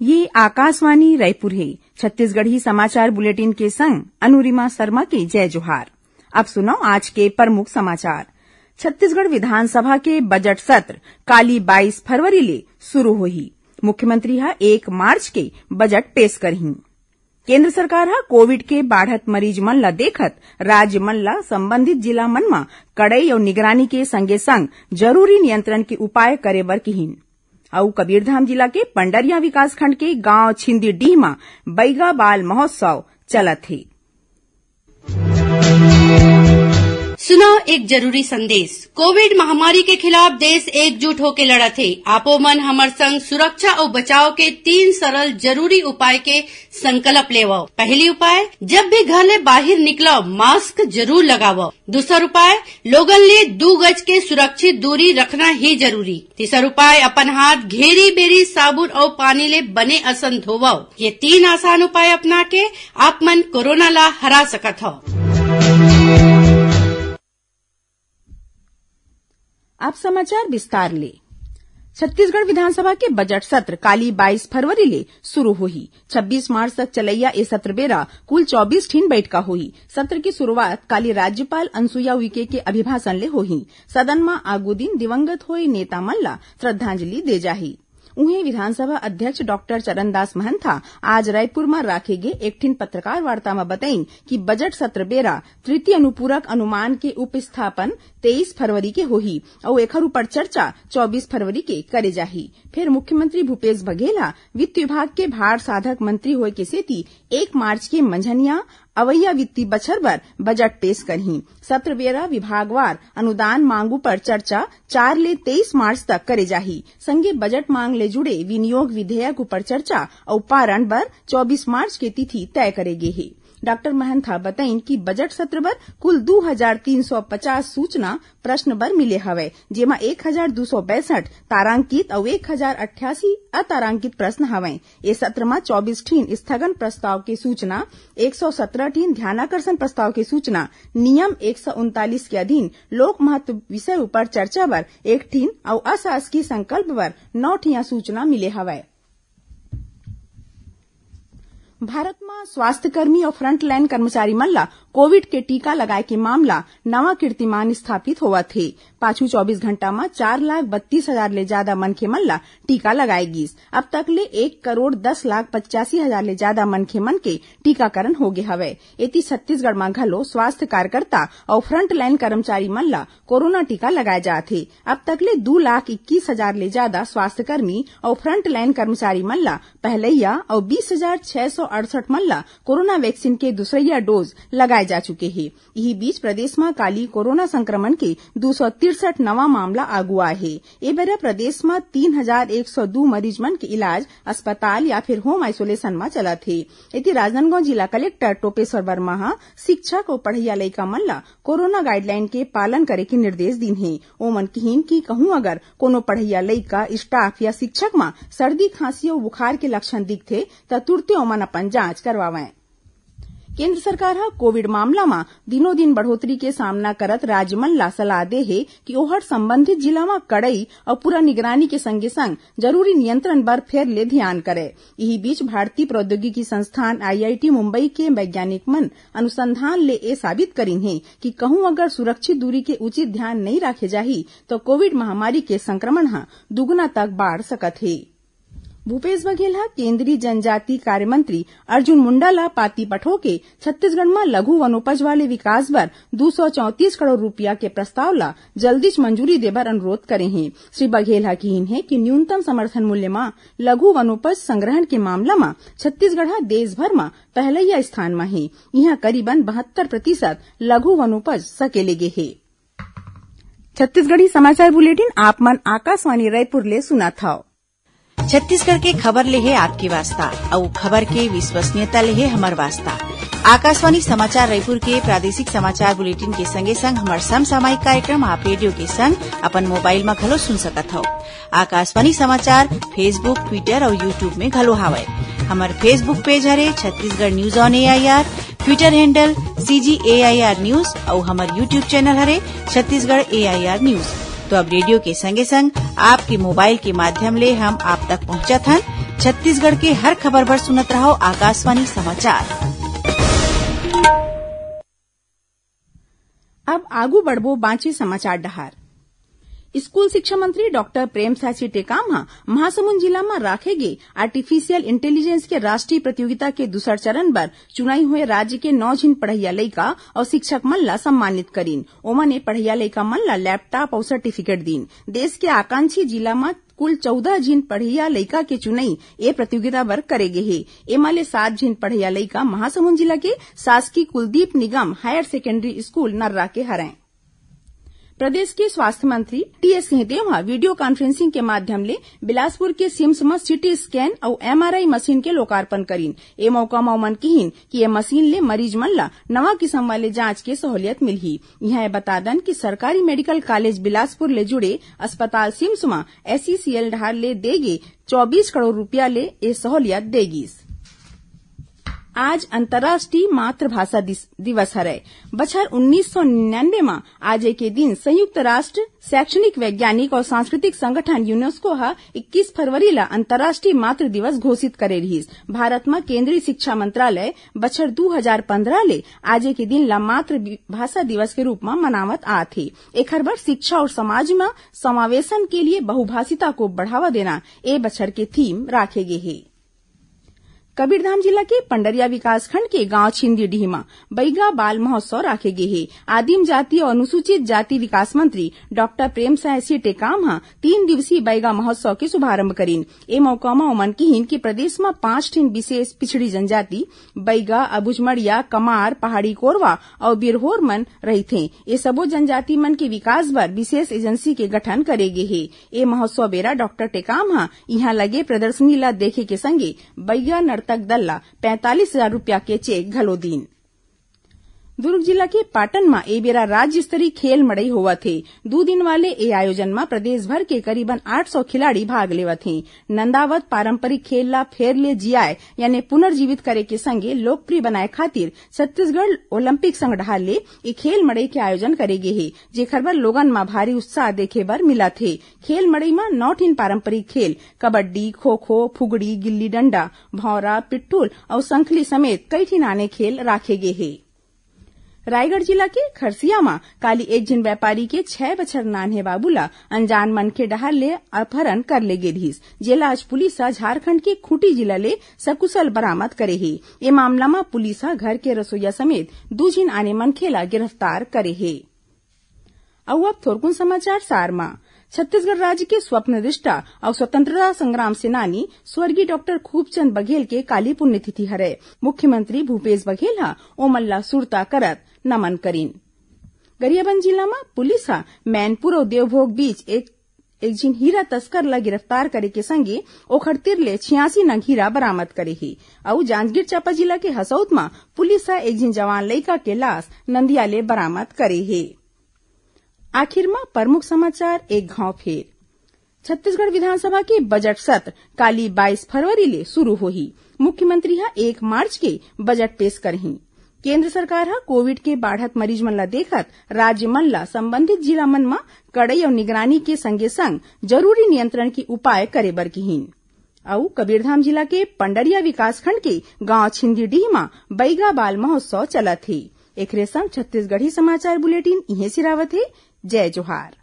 ये आकाशवाणी रायपुर है। छत्तीसगढ़ी समाचार बुलेटिन के संग अनुरिमा शर्मा के जय जोहार। अब सुनो आज के प्रमुख समाचार। छत्तीसगढ़ विधानसभा के बजट सत्र काली 22 फरवरी ले शुरू होही। मुख्यमंत्री ह एक मार्च के बजट पेश करही। केंद्र सरकार ह कोविड के बाढ़त मरीज़ मन ल देखत राज्य मन ल संबंधित जिला मन म कड़ई अउ निगरानी के संगे संग ज़रूरी नियंत्रण के उपाय करे बर किहिन। अउ कबीरधाम जिला के पंडरिया विकासखंड के गाँव छिंदीडीह म बैगा बाल महोत्सव चलत हे। सुनो एक ज़रूरी संदेश। कोविड महामारी के खिलाफ देश एकजुट होकर लड़ा थे। आपो मन हमर संग सुरक्षा और बचाव के तीन सरल ज़रूरी उपाय के संकल्प लेवो। पहली उपाय, जब भी घर ले बाहर निकलो, मास्क ज़रूर लगाओ दूसर उपाय, लोगन ले दो गज के सुरक्षित दूरी रखना ही ज़रूरी। तीसर उपाय, अपन हाथ घेरी बेरी साबुन और पानी ले बने असन धोवाओ ये तीन आसान उपाय अपना के आप मन कोरोना ला हरा सकत हो। अब समाचार विस्तार ले। छत्तीसगढ़ विधानसभा के बजट सत्र काली 22 फरवरी ले शुरू हुई 26 मार्च तक चलैया ए सत्र बेरा कुल 24 ठीन बैठका हुई सत्र की शुरुआत काली राज्यपाल अनुसुईया उइके के अभिभाषण ले होही। सदन में आगू दिन दिवंगत होए नेता मल्ला श्रद्धांजलि दे जाही। उन्हें विधानसभा अध्यक्ष डॉक्टर चरणदास महंता आज रायपुर में राखे एक ठिन पत्रकार वार्ता में बताइन कि बजट सत्र बेरा तृतीय अनुपूरक अनुमान के उपस्थापन तेईस फरवरी के होही और एकर ऊपर चर्चा चौबीस फरवरी के करे जाही। फिर मुख्यमंत्री भूपेश बघेला वित्त विभाग के भार साधक मंत्री होए के सेती एक मार्च के मंझनिया अवैया वित्तीय बछर बर बजट पेश करही। सत्र बेरा विभागवार अनुदान मांगू पर चर्चा चार ले तेईस मार्च तक करे जाही। संगे बजट मांग ले जुड़े विनियोग विधेयक ऊपर चर्चा और पारण बर चौबीस मार्च के तिथि तय करेगी डॉक्टर महंथा बताइन कि बजट सत्र बर कुल दू हज़ार तीन सौ पचास सूचना प्रश्न बर मिले हवय जेमा एक हज़ार दू सौ बैसठ तारांकित और एक हज़ार अट्ठासी अतारांकित प्रश्न हवय ए सत्र में चौबीस ठीन स्थगन प्रस्ताव के सूचना, एक सौ सत्रह ठीन ध्यानाकर्षण प्रस्ताव के सूचना, नियम एक सौ उनतालीस के अधीन लोक महत्व विषय ऊपर चर्चा बर एक ठीन और अशासकीय संकल्प बर नौ ठिया सूचना मिले हवय भारत में स्वास्थ्यकर्मी और फ्रंटलाइन कर्मचारी मन ला कोविड के टीका लगाए के मामला नवा कीर्तिमान स्थापित होवा थे। पाछू चौबीस घंटा में चार लाख बत्तीस हज़ार ले ज़्यादा मन ला टीका लगाए गिस अब तक ले एक करोड़ दस लाख पचासी हज़ार ले ज़्यादा मनखे मन के टीकाकरण हो गए हवे। एती छत्तीसगढ़ में घलो स्वास्थ्य कार्यकर्ता और फ्रंटलाइन कर्मचारी मन ला कोरोना टीका लगाए जाथे अब तक ले दू लाख इक्कीस हज़ार ले ज़्यादा स्वास्थ्यकर्मी और फ्रंटलाइन कर्मचारी मन ला पहलैया और बीस हज़ार छह सौ अड़सठ मन ला कोरोना वैक्सीन के दूसरैया डोज लगाए जा चुके हैं। यही बीच प्रदेश में काली कोरोना संक्रमण के दो सौ तिरसठ नवा मामला आगू आए है ए बेरा प्रदेश में तीन हज़ार एक सौ दू मरीज़ मन के इलाज, अस्पताल या फिर होम आइसोलेशन में चला थे इति राजनांदगांव जिला कलेक्टर टोपेश्वर वर्मा हा शिक्षक और पढ़ैया लइका मन ला कोरोना गाइडलाइन के पालन करे के निर्देश दिन है। ओमन कहीन की कहूँ अगर कोनो पढ़ैया लइका, स्टाफ या शिक्षक में सर्दी, खांसी और बुखार के लक्षण दिखथे, त तुरते ओमन अपन जाँच करवावें। केंद्र सरकार कोविड मामला में दिनों दिन बढ़ोतरी के सामना करत राज्य मन ला सलाह दे हे कि ओहर संबंधित जिला में कड़ई और पूरा निगरानी के संगे संग ज़रूरी नियंत्रण बर फेर ले ध्यान करे। यही बीच भारतीय प्रौद्योगिकी संस्थान आईआईटी मुंबई के वैज्ञानिक मन अनुसंधान ले ए साबित करीन हे कि कहूँ अगर सुरक्षित दूरी के उचित ध्यान नहीं रखे जाही तो कोविड महामारी के संक्रमण ह दुगुना तक बाढ़ सकत हे। भूपेश बघेल ह। केंद्रीय जनजाति कार्य मंत्री अर्जुन मुंडा ला पाती पठो के छत्तीसगढ़ में लघु वनोपज वाले विकास बर दू सौ चौतीस करोड़ रूपया के प्रस्ताव ला जल्दीच मंजूरी देबर अनुरोध करे हैं। श्री बघेल ह कहीन है कि न्यूनतम समर्थन मूल्य में लघु वनोपज संग्रहण के मामला में छत्तीसगढ़ देश भर में पहलैया स्थान में है। यहाँ करीबन बहत्तर प्रतिशत लघु वनोपज सकेले गे है। छत्तीसगढ़ी समाचार बुलेटिन, आप मन आकाशवाणी रायपुर ले सुना था छत्तीसगढ़ के खबर ले है आपके वास्ता। और खबर के विश्वसनीयता ले है हमार वास्ता। आकाशवाणी समाचार रायपुर के प्रादेशिक समाचार बुलेटिन के संगे संग हमार समसामयिक कार्यक्रम आप रेडियो के संग अपन मोबाइल में घलो सुन सकत हो। आकाशवाणी समाचार फेसबुक, ट्विटर और यूट्यूब में घलो हावय। हमार Facebook page Hare Chhattisgarh news on AIR Twitter handle CG AIR news और हमार यूट्यूब चैनल हरे छत्तीसगढ़ एआईआर न्यूज़। तो अब रेडियो के संगे संग आपके मोबाइल के माध्यम ले हम आप तक पहुंचत हन छत्तीसगढ़ के हर खबर पर सुनत रहो आकाशवाणी समाचार। अब आगू बढ़बो बांचे समाचार डहार। स्कूल शिक्षा मंत्री डॉक्टर प्रेमसाय टेकाम महासमुंद जिला में राखे गे आर्टिफिशियल इंटेलिजेंस के राष्ट्रीय प्रतियोगिता के दूसर चरण बर चुनाई हुए राज्य के नौ झिन पढ़ैया लइका और शिक्षक मन सम्मानित करीन। ओमने पढ़ैया लइका मन लैपटॉप और सर्टिफिकेट दीन। देश के आकांक्षी जिला में कुल चौदह झिन पढ़ैया लइका के चुनई ए प्रतियोगिता बर करे गे हे सात झिन पढ़ैया लइका महासमुंद जिला के शासकीय Kuldeep Nigam higher secondary school Narra के हरय प्रदेश के स्वास्थ्य मंत्री टीएस सिंहदेव वीडियो कॉन्फ्रेंसिंग के माध्यम ले बिलासपुर के सिम्स में सिटी स्कैन और एमआरआई मशीन के लोकार्पण करीन। ए मौका मौमन कहीन कि ये मशीन ले मरीज़ मन ला नवा किस्म वाले जाँच के सहूलियत मिलही। यहाँ बता दन कि सरकारी मेडिकल कॉलेज बिलासपुर ले जुड़े अस्पताल सिम्स में एसईसीएल ढार ले देगे चौबीस करोड़ रूपया ले सहूलियत देगीस। आज अंतर्राष्ट्रीय मातृभाषा दिवस हरय बछर उन्नीस सौ निन्यानवे में आज के दिन संयुक्त राष्ट्र शैक्षणिक वैज्ञानिक और सांस्कृतिक संगठन यूनेस्को हा 21 फरवरी ला अंतर्राष्ट्रीय मातृ दिवस घोषित करे रहीस भारत में केंद्रीय शिक्षा मंत्रालय बछर 2015 ले आज के दिन ला मातृ भाषा दिवस के रूप में मनावत आथे एखर बर शिक्षा और समाज में समावेशन के लिए बहुभाषिता को बढ़ावा देना ए बछर के थीम राखे गे हे कबीरधाम जिला के पंडरिया विकासखंड के गाँव छिंदीडीह में बैगा बाल महोत्सव राखे गे हे। आदिम जाति और अनुसूचित जाति विकास मंत्री डॉक्टर प्रेम साय टेकाम तीन दिवसीय बैगा महोत्सव के शुभारंभ करीन। ए मौका में ओमन कहीन कि प्रदेश में पाँच ठिन विशेष पिछड़ी जनजाति बैगा, अबुझमड़िया, कमार, पहाड़ी कोरवा और बिरहोर मन रही थे ये सबो जनजाति मन के विकास बर विशेष एजेंसी के गठन करे गे हे। ए महोत्सव बेरा डॉक्टर टेकाम यहाँ लगे प्रदर्शनी ला देखे के संगे बैगा दल दल्ला पैंतालीस हज़ार रूपया के चेक घलो दीन। दुर्ग जिला के पाटन में ए बेरा राज्य स्तरीय खेल मड़ई होवा थे। दो दिन वाले ए आयोजन में प्रदेश भर के करीबन 800 खिलाड़ी भाग लेवत थे। नंदावत पारंपरिक खेल ला फेर ले जियाए, यानी पुनर्जीवित करे के संगे लोकप्रिय बनाए खातिर छत्तीसगढ़ ओलंपिक ले ए खेल मड़ई के आयोजन करे गे हे, जेखर बर लोगन में भारी उत्साह देखे बर मिला थे। खेल मड़ई में नौ ठिन पारंपरिक खेल, कबड्डी खो खो फुगड़ी, गिल्ली डंडा, भौरा पिट्ठूल और संखली समेत कई ठिन आने खेल राखे गे हे। रायगढ़ जिला के खरसिया में काली एक जिन व्यापारी के छह बछर नान्हे बाबूला अनजान मन के डहर ले अपहरण कर ले गए जिला आज पुलिस झारखंड के खूंटी जिला ले सकुशल बरामद करे हे। ये मामला में पुलिस घर के रसोईया समेत दो जिन आने मनखेला गिरफ़्तार करे हे। छत्तीसगढ़ राज्य के स्वप्नदृष्टा और स्वतंत्रता संग्राम सेनानी स्वर्गीय डॉक्टर खूबचंद बघेल के काली पुण्यतिथि हरे। मुख्यमंत्री भूपेश बघेल हा ओमल्ला सुरता करत नमन करीन। गरियाबंद जिला में पुलिस हा मैनपुर और देवभोग बीच एक एक जिन हीरा तस्कर ला गिरफ़्तार करे के संगे ओखर तिरले छियासी नग हीरा बरामद करे ही। और जांजगीर चांपा जिला के हसौत में पुलिस हा एक जिन जवान लड़का के लाश नंदिया ले बरामद करे है। आखिर में प्रमुख समाचार, एक घाव फेर। छत्तीसगढ़ विधानसभा के बजट सत्र काली 22 फरवरी ले शुरू होही। मुख्यमंत्री हा एक मार्च के बजट पेश करही। केंद्र सरकार हा कोविड के बाढ़त मरीज़ मन देखत राज्य मन संबंधित जिला मन में कड़ई और निगरानी के संगे संग ज़रूरी नियंत्रण के उपाय करे बर किहीन। अउ कबीरधाम जिला के पंडरिया विकासखंड के गाँव छिंदीडीह में बैगा बाल महोत्सव चलत हे। एकरे संग छत्तीसगढ़ी समाचार बुलेटिन इहे सिरावत हे जय जोहार।